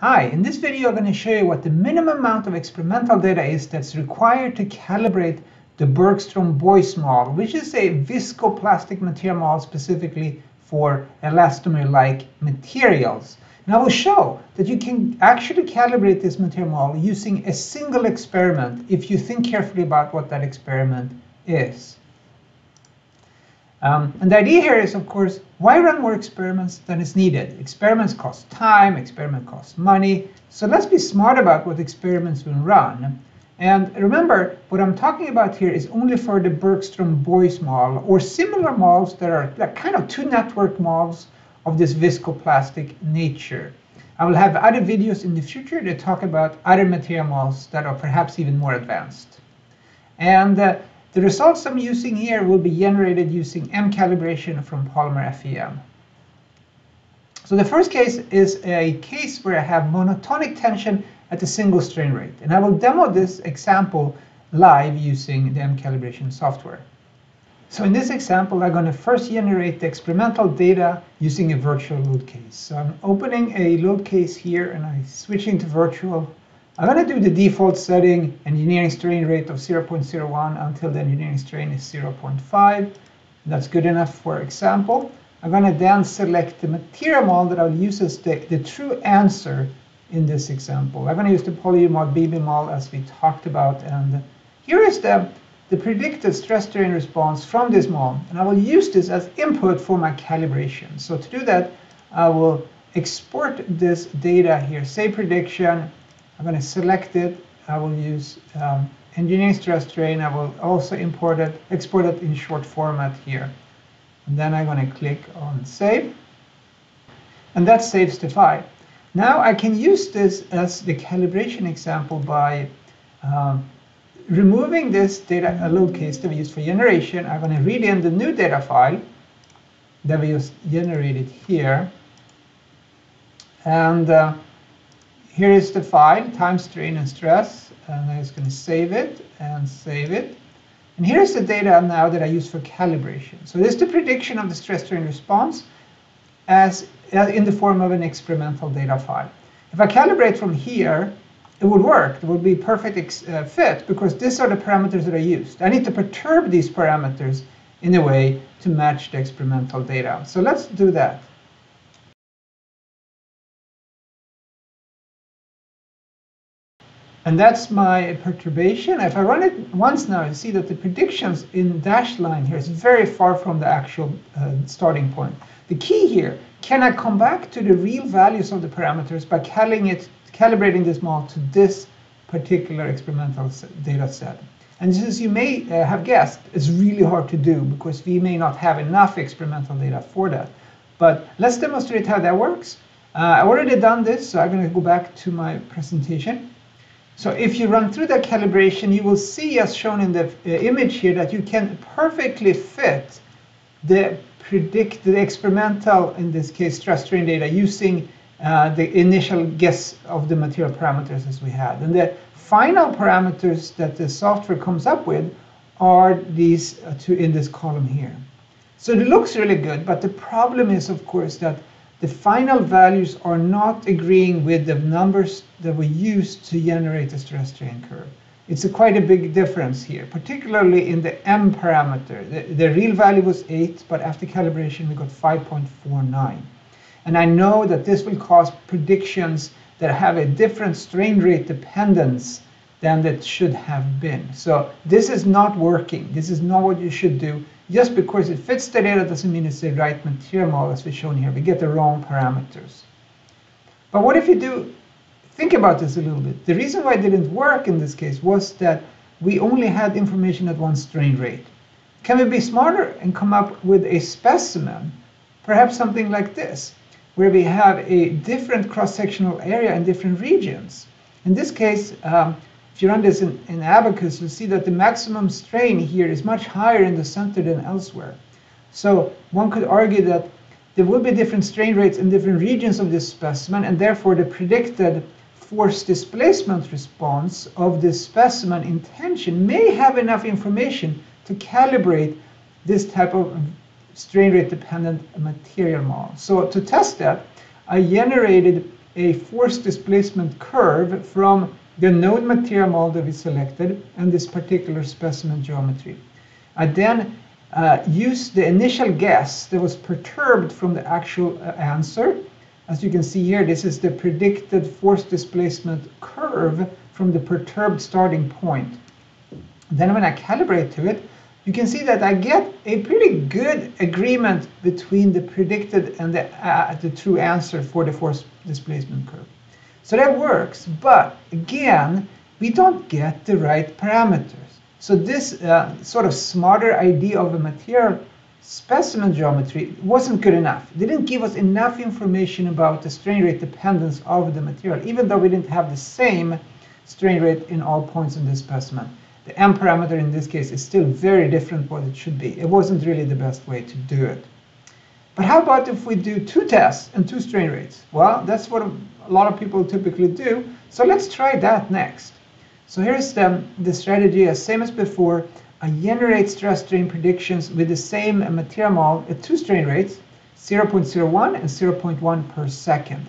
Hi, in this video I'm going to show you what the minimum amount of experimental data is that's required to calibrate the Bergstrom-Boyce model, which is a viscoplastic material model specifically for elastomer-like materials. And I will show that you can actually calibrate this material model using a single experiment if you think carefully about what that experiment is. Um, and the idea here is, of course, why run more experiments than is needed? Experiments cost time, experiment costs money. So let's be smart about what experiments we run. And remember, what I'm talking about here is only for the Bergstrom-Boyce model or similar models that are like kind of two network models of this viscoplastic nature. I will have other videos in the future that talk about other material models that are perhaps even more advanced. And uh, the results I'm using here will be generated using MCalibration from PolymerFEM. So the first case is a case where I have monotonic tension at a single strain rate. And I will demo this example live using the MCalibration software. So in this example, I'm going to first generate the experimental data using a virtual load case. So I'm opening a load case here and I'm switching to virtual I'm going to do the default setting engineering strain rate of 0.01 until the engineering strain is 0.5. That's good enough for example. I'm going to then select the material model that I'll use as the, the true answer in this example. I'm going to use the polyamide BB model as we talked about. And here is the, the predicted stress strain response from this model. And I will use this as input for my calibration. So to do that, I will export this data here, say prediction, I'm going to select it. I will use um, engineering stress strain. I will also import it, export it in short format here. And then I'm going to click on save. And that saves the file. Now I can use this as the calibration example by um, removing this data load case that we used for generation. I'm going to read in the new data file that we just generated here. And uh, here is the file, time, strain, and stress. And I'm just going to save it and save it. And here's the data now that I use for calibration. So this is the prediction of the stress strain response as, as in the form of an experimental data file. If I calibrate from here, it would work. It would be perfect uh, fit because these are the parameters that I used. I need to perturb these parameters in a way to match the experimental data. So let's do that. And that's my perturbation. If I run it once now, you see that the predictions in dashed line here is very far from the actual uh, starting point. The key here, can I come back to the real values of the parameters by it, calibrating this model to this particular experimental data set? And as you may uh, have guessed, it's really hard to do because we may not have enough experimental data for that. But let's demonstrate how that works. Uh, I already done this, so I'm going to go back to my presentation. So if you run through that calibration, you will see as shown in the uh, image here that you can perfectly fit the predict the experimental, in this case, stress strain data using uh, the initial guess of the material parameters as we had. And the final parameters that the software comes up with are these uh, two in this column here. So it looks really good, but the problem is, of course, that the final values are not agreeing with the numbers that we used to generate the stress strain curve. It's a quite a big difference here, particularly in the M parameter. The, the real value was 8, but after calibration we got 5.49. And I know that this will cause predictions that have a different strain rate dependence than that should have been. So this is not working. This is not what you should do. Just because it fits the data doesn't mean it's the right material model as we've shown here. We get the wrong parameters. But what if you do think about this a little bit? The reason why it didn't work in this case was that we only had information at one strain rate. Can we be smarter and come up with a specimen, perhaps something like this, where we have a different cross-sectional area in different regions? In this case, um, if you run this in, in Abaqus, you'll see that the maximum strain here is much higher in the center than elsewhere. So one could argue that there will be different strain rates in different regions of this specimen, and therefore the predicted force displacement response of this specimen in tension may have enough information to calibrate this type of strain rate dependent material model. So to test that, I generated a force displacement curve from the node material model that we selected and this particular specimen geometry. I then uh, use the initial guess that was perturbed from the actual uh, answer. As you can see here, this is the predicted force displacement curve from the perturbed starting point. Then when I calibrate to it, you can see that I get a pretty good agreement between the predicted and the, uh, the true answer for the force displacement curve. So that works, but again, we don't get the right parameters. So this uh, sort of smarter idea of a material specimen geometry wasn't good enough. It didn't give us enough information about the strain rate dependence of the material, even though we didn't have the same strain rate in all points in this specimen the m parameter in this case is still very different what it should be. It wasn't really the best way to do it. But how about if we do two tests and two strain rates? Well, that's what a lot of people typically do. So let's try that next. So here's the, the strategy as same as before. I generate stress strain predictions with the same material model at two strain rates, 0.01 and 0.1 per second.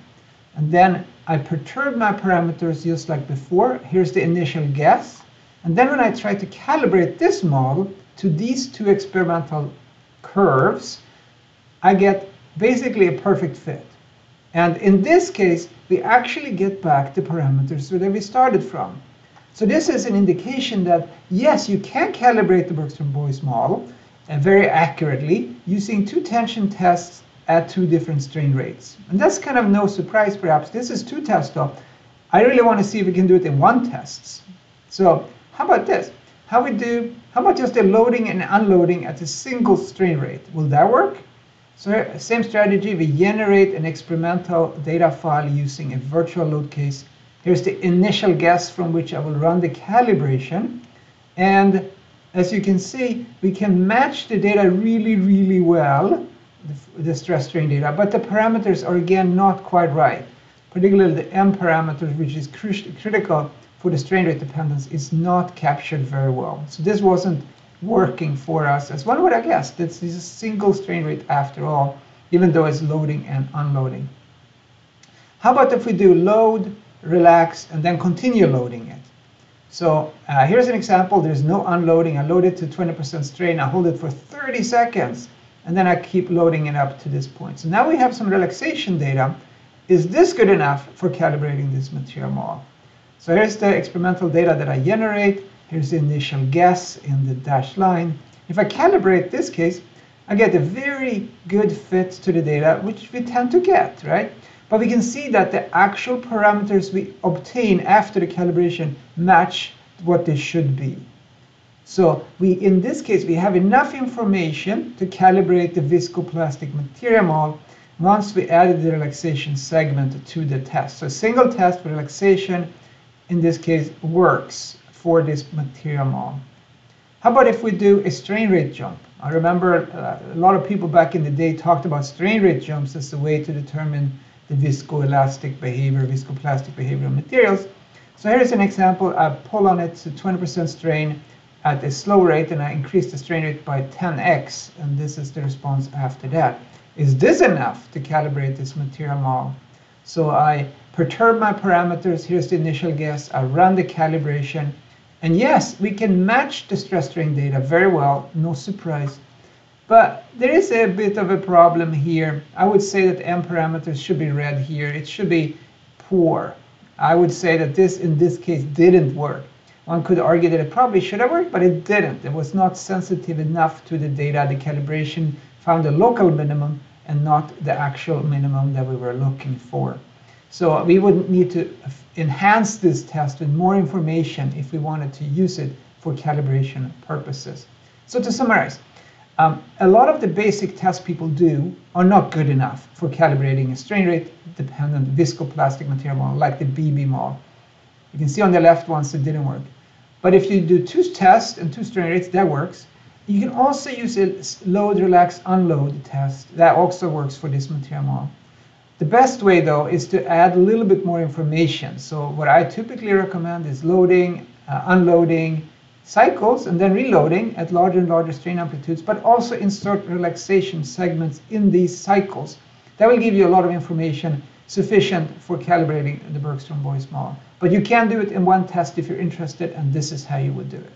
And then I perturb my parameters just like before. Here's the initial guess. And then when I try to calibrate this model to these two experimental curves, I get basically a perfect fit. And in this case, we actually get back the parameters that we started from. So this is an indication that, yes, you can calibrate the Bergström-Boyce model uh, very accurately using two tension tests at two different strain rates. And that's kind of no surprise, perhaps. This is two tests, though. I really want to see if we can do it in one test. So how about this? How we do, how about just the loading and unloading at a single strain rate? Will that work? So same strategy, we generate an experimental data file using a virtual load case. Here's the initial guess from which I will run the calibration. And as you can see, we can match the data really, really well, the, the stress strain data, but the parameters are again not quite right, particularly the M parameters, which is critical for the strain rate dependence is not captured very well. So this wasn't working for us as one would have guessed. This is a single strain rate after all, even though it's loading and unloading. How about if we do load, relax, and then continue loading it? So uh, here's an example. There's no unloading. I load it to 20% strain. I hold it for 30 seconds, and then I keep loading it up to this point. So now we have some relaxation data. Is this good enough for calibrating this material model? So here's the experimental data that I generate. Here's the initial guess in the dashed line. If I calibrate this case, I get a very good fit to the data, which we tend to get, right? But we can see that the actual parameters we obtain after the calibration match what they should be. So we, in this case, we have enough information to calibrate the viscoplastic material model once we added the relaxation segment to the test. So a single test for relaxation in this case, works for this material model. How about if we do a strain rate jump? I remember uh, a lot of people back in the day talked about strain rate jumps as a way to determine the viscoelastic behavior, viscoplastic behavior of materials. So here's an example. I pull on it to 20% strain at a slow rate and I increase the strain rate by 10x and this is the response after that. Is this enough to calibrate this material model? So I perturb my parameters. Here's the initial guess. I run the calibration. And yes, we can match the stress strain data very well, no surprise. But there is a bit of a problem here. I would say that M parameters should be read here. It should be poor. I would say that this, in this case, didn't work. One could argue that it probably should have worked, but it didn't. It was not sensitive enough to the data. The calibration found a local minimum and not the actual minimum that we were looking for. So we would need to enhance this test with more information if we wanted to use it for calibration purposes. So to summarize, um, a lot of the basic tests people do are not good enough for calibrating a strain rate dependent viscoplastic material model like the BB model. You can see on the left ones that didn't work. But if you do two tests and two strain rates, that works. You can also use a load, relax, unload test. That also works for this material model. The best way though is to add a little bit more information. So what I typically recommend is loading, uh, unloading cycles and then reloading at larger and larger strain amplitudes, but also insert relaxation segments in these cycles. That will give you a lot of information sufficient for calibrating the Bergstrom Boyce model. But you can do it in one test if you're interested, and this is how you would do it.